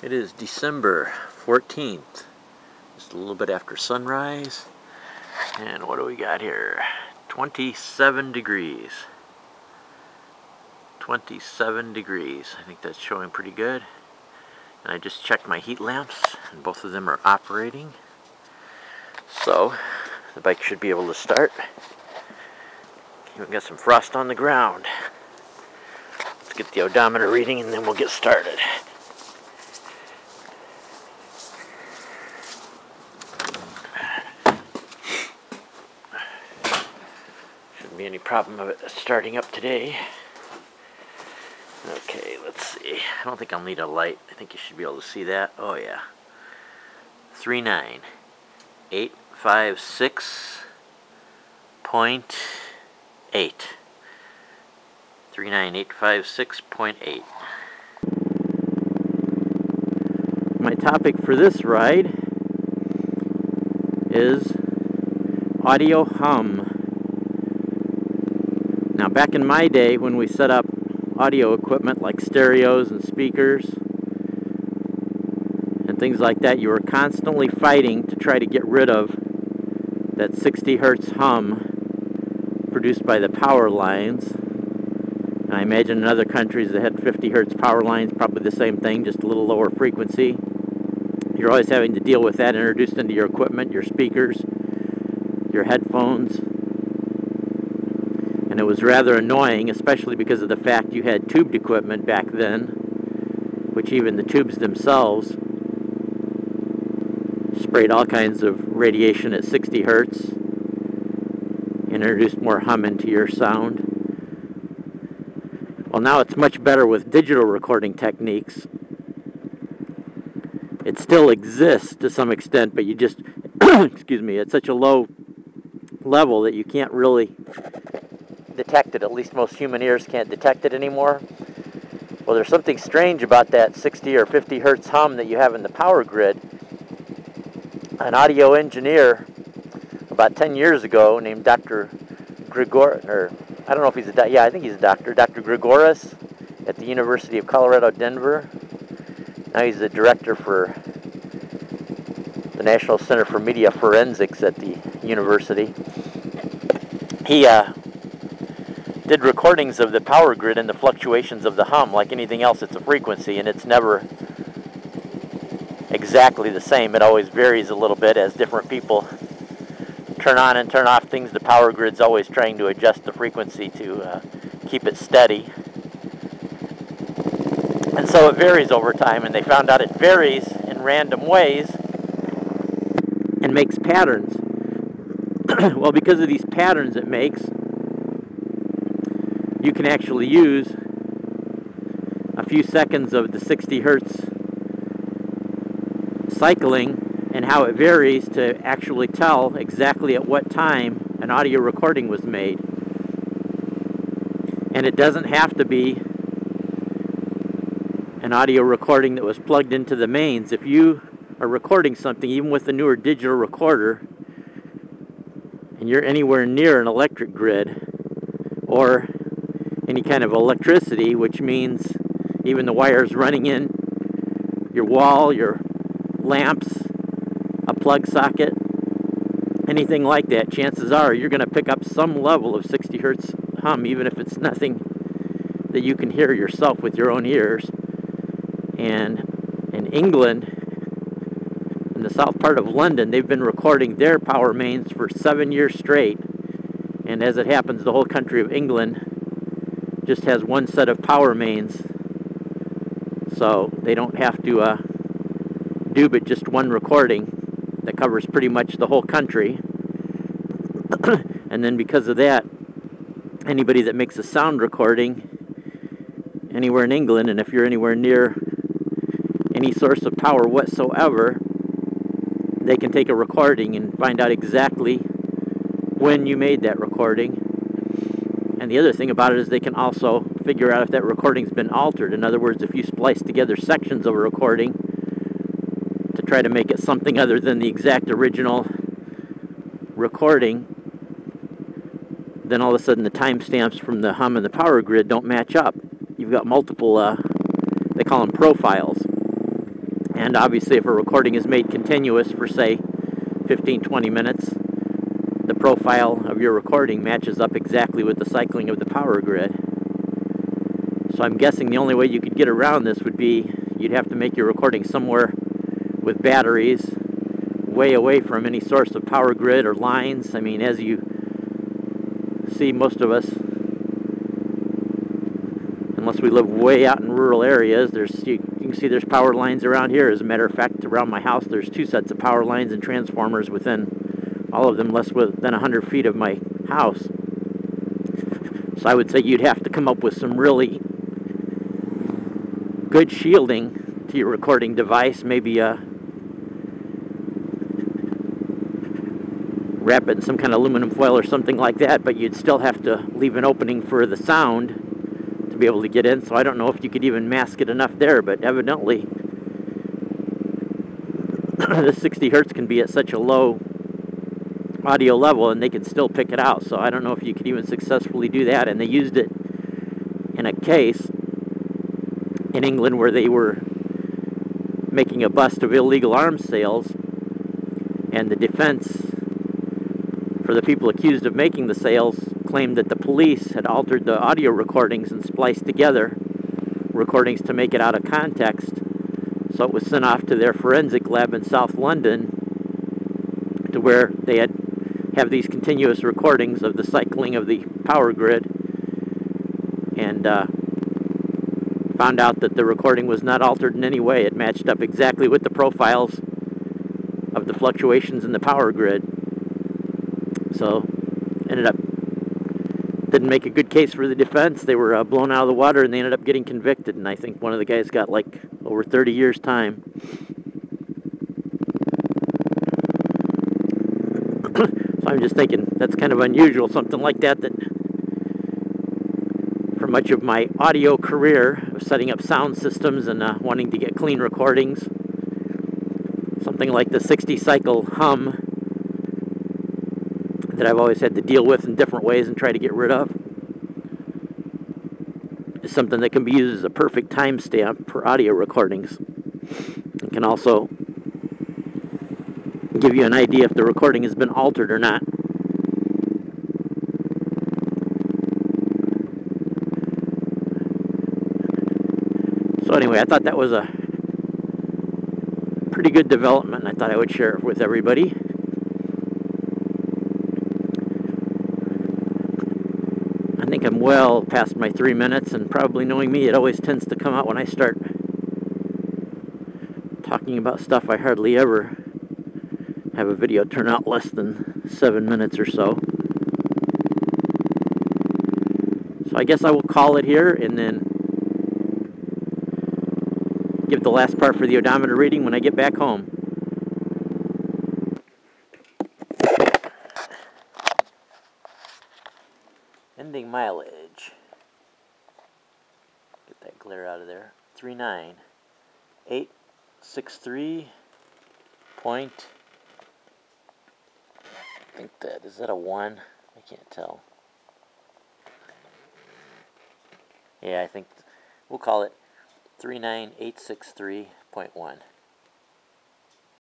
It is December 14th, just a little bit after sunrise. And what do we got here? 27 degrees. 27 degrees. I think that's showing pretty good. And I just checked my heat lamps, and both of them are operating. So, the bike should be able to start. Even got some frost on the ground. Let's get the odometer reading and then we'll get started. Be any problem of it starting up today. Okay, let's see. I don't think I'll need a light. I think you should be able to see that. Oh yeah. 39856.8. 39856.8. My topic for this ride is audio hum. Now back in my day when we set up audio equipment like stereos and speakers and things like that, you were constantly fighting to try to get rid of that 60 hertz hum produced by the power lines. And I imagine in other countries that had 50 hertz power lines, probably the same thing, just a little lower frequency. You're always having to deal with that introduced into your equipment, your speakers, your headphones and it was rather annoying, especially because of the fact you had tubed equipment back then, which even the tubes themselves sprayed all kinds of radiation at 60 hertz introduced more hum into your sound. Well, now it's much better with digital recording techniques. It still exists to some extent, but you just, excuse me, at such a low level that you can't really detect it. At least most human ears can't detect it anymore. Well, there's something strange about that 60 or 50 hertz hum that you have in the power grid. An audio engineer about 10 years ago named Dr. Grigor, or I don't know if he's a, yeah, I think he's a doctor, Dr. Grigoras at the University of Colorado, Denver. Now he's the director for the National Center for Media Forensics at the university. He uh, did recordings of the power grid and the fluctuations of the hum. Like anything else, it's a frequency and it's never exactly the same. It always varies a little bit as different people turn on and turn off things. The power grid's always trying to adjust the frequency to uh, keep it steady. And so it varies over time, and they found out it varies in random ways and makes patterns. well, because of these patterns it makes, you can actually use a few seconds of the 60 hertz cycling and how it varies to actually tell exactly at what time an audio recording was made. And it doesn't have to be an audio recording that was plugged into the mains. If you are recording something, even with the newer digital recorder, and you're anywhere near an electric grid, or any kind of electricity, which means even the wires running in your wall, your lamps, a plug socket, anything like that, chances are you're going to pick up some level of 60 hertz hum, even if it's nothing that you can hear yourself with your own ears. And in England, in the south part of London, they've been recording their power mains for seven years straight. And as it happens, the whole country of England just has one set of power mains. So they don't have to uh, do but just one recording that covers pretty much the whole country. And then because of that anybody that makes a sound recording anywhere in England and if you're anywhere near any source of power whatsoever they can take a recording and find out exactly when you made that recording and the other thing about it is they can also figure out if that recording's been altered. In other words, if you splice together sections of a recording to try to make it something other than the exact original recording, then all of a sudden the timestamps from the hum and the power grid don't match up. You've got multiple, uh, they call them profiles. And obviously, if a recording is made continuous for, say, 15 20 minutes, the profile of your recording matches up exactly with the cycling of the power grid. So I'm guessing the only way you could get around this would be you'd have to make your recording somewhere with batteries way away from any source of power grid or lines. I mean, as you see, most of us, unless we live way out in rural areas, there's you, you can see there's power lines around here. As a matter of fact, around my house, there's two sets of power lines and transformers within all of them less than 100 feet of my house. So I would say you'd have to come up with some really good shielding to your recording device, maybe a wrap it in some kind of aluminum foil or something like that, but you'd still have to leave an opening for the sound to be able to get in. So I don't know if you could even mask it enough there, but evidently the 60 hertz can be at such a low audio level and they can still pick it out. So I don't know if you could even successfully do that. And they used it in a case in England where they were making a bust of illegal arms sales and the defense for the people accused of making the sales claimed that the police had altered the audio recordings and spliced together recordings to make it out of context. So it was sent off to their forensic lab in South London to where they had have these continuous recordings of the cycling of the power grid and uh, found out that the recording was not altered in any way. It matched up exactly with the profiles of the fluctuations in the power grid. So ended up didn't make a good case for the defense. They were uh, blown out of the water and they ended up getting convicted. And I think one of the guys got like over 30 years time. so I'm just thinking that's kind of unusual, something like that that for much of my audio career of setting up sound systems and uh, wanting to get clean recordings, something like the 60 cycle hum that I've always had to deal with in different ways and try to get rid of. Is something that can be used as a perfect timestamp for audio recordings. It can also give you an idea if the recording has been altered or not. So anyway, I thought that was a pretty good development. I thought I would share it with everybody. I think I'm well past my three minutes, and probably knowing me, it always tends to come out when I start talking about stuff I hardly ever have a video turn out less than seven minutes or so. So I guess I will call it here and then give the last part for the odometer reading when I get back home. ending mileage. Get that glare out of there. 39863 point. I think that is that a one? I can't tell. Yeah, I think we'll call it 39863.1.